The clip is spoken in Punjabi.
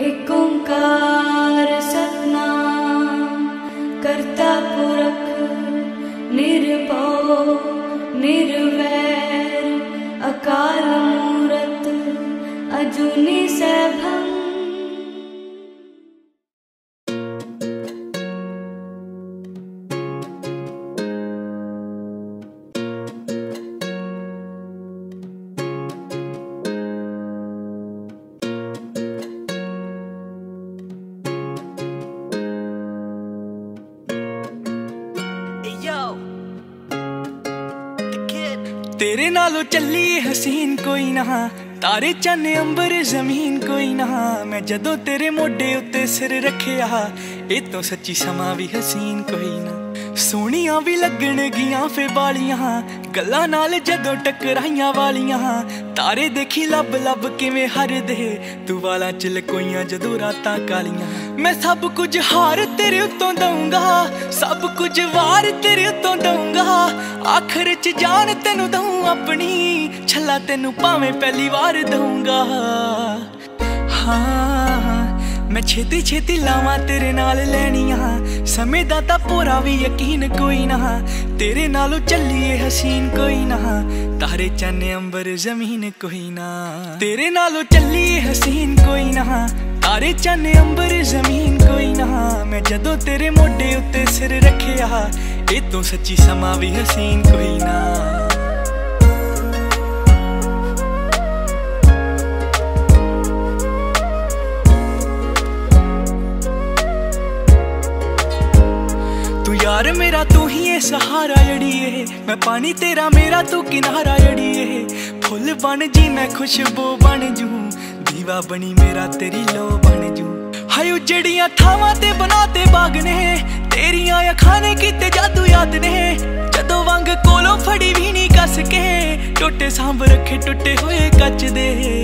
एकोङ्कार कार सप्ना कर्तापुर निरपो अकाल मूरत अजुनि सभ। ਤੇਰੇ ਨਾਲੋਂ ਚੱਲੀ ਹਸੀਨ ਕੋਈ ਨਾ। ਤਾਰੇ ਚੰਨ, ਅੰਬਰ, ਜ਼ਮੀਨ ਕੋਈ ਨਾ। ਮੈਂ ਜਦੋਂ ਤੇਰੇ ਮੋਢੇ ਉੱਤੇ ਸਿਰ ਰੱਖਿਆ, ਇਹ ਤੋਂ ਸੱਚੀ ਸਮਾਂ ਵੀ ਹਸੀਨ ਕੋਈ ਨਾ। ਸੋਹਣੀਆਂ ਵੀ ਲੱਗਣਗੀਆਂ ਫੇ ਵਾਲੀਆਂ। ਗੱਲਾਂ ਨਾਲ ਜਦੋਂ ਟਕਰਾਈਆਂ ਵਾਲੀਆਂ, ਤਾਰੇ ਦੇਖੀ ਲੱਭ ਲੱਭ ਕਿਵੇਂ ਹਰਦੇ। ਤੂੰ ਵਾਲਾ ਚ ਲਕੋਈਆਂ ਜਦੋਂ ਰਾਤਾਂ ਕਾਲੀਆਂ। ਮੈਂ ਸਭ ਕੁਝ ਹਾਰ ਤੇਰੇ ਉੱਤੋਂ ਦਊਂਗਾ, ਸਭ ਕੁਝ ਵਾਰ ਤੇਰੇ ਉੱਤੋਂ ਦਊਂਗਾ। ਆਖਰ ਚ ਜਾਨ ਤੈਨੂੰ ਦਊਂ ਆਪਣੀ, ਛੱਲਾ ਤੈਨੂੰ ਭਾਵੇਂ ਪਹਿਲੀ ਵਾਰ ਦਊਂਗਾ। ਹਾਂ। ਮੈਂ ਛੇਤੀ ਛੇਤੀ ਲਾਵਾਂ ਤੇਰੇ ਨਾਲ ਲੈਣੀਆਂ। ਸਮੇਂ ਦਾ ਤਾਂ ਪੂਰਾ ਵੀ ਯਕੀਨ ਕੋਈ ਨਾ। ਤੇਰੇ ਨਾਲੋਂ ਚੱਲੀਏ ਹਸੀਨ ਕੋਈ ਨਾ। ਤਾਰੇ ਚੰਨ, ਅੰਬਰ, ਜ਼ਮੀਨ ਕੋਈ ਨਾ। ਤੇਰੇ ਨਾਲੋਂ ਚੱਲੀਏ ਹਸੀਨ ਕੋਈ ਨਾ। ਤਾਰੇ ਚੰਨ, ਅੰਬਰ, ਜ਼ਮੀਨ ਕੋਈ ਨਾ। ਮੈਂ ਜਦੋਂ ਤੇਰੇ ਮੋਢੇ ਉੱਤੇ ਸਿਰ ਰੱਖਿਆ, ਇਹ ਤੋਂ ਸੱਚੀ ਸਮਾਂ ਵੀ ਹਸੀਨ ਕੋਈ ਨਾ। ਯਾਰ ਮੇਰਾ ਤੂੰ ਹੀ ਏ ਸਹਾਰਾ ਜੜੀਏ ਮੈਂ ਪਾਣੀ ਤੇਰਾ, ਮੇਰਾ ਤੂੰ ਕਿਨਾਰਾ ਜੜੀਏ ਫੁੱਲ ਬਣ ਜੀ, ਮੈਂ ਖੁਸ਼ਬੂ ਬਣ ਜੂ। ਦੀਵਾ ਬਣੀ, ਮੇਰਾ ਤੇਰੀ ਲੋ ਬਣ ਜੂ। ਹਾਏ ਉਜੜੀਆਂ ਥਾਵਾਂ ਤੇ ਬਣਾਤੇ ਬਾਗ ਨੇ, ਤੇਰੀਆਂ ਅੱਖਾਂ ਨੇ ਕੀਤੇ ਜਾਦੂ ਯਾਦ ਨੇ। ਜਦੋਂ ਵਾਂਗ ਕੋਲੋਂ ਫੜੀ ਵੀ ਨਹੀਂ ਕੱਸ ਕੇ, ਟੁੱਟੇ ਸਾਂਭ ਰੱਖੇ, ਟੁੱਟੇ ਹੋਏ ਕੱਚ ਦੇ।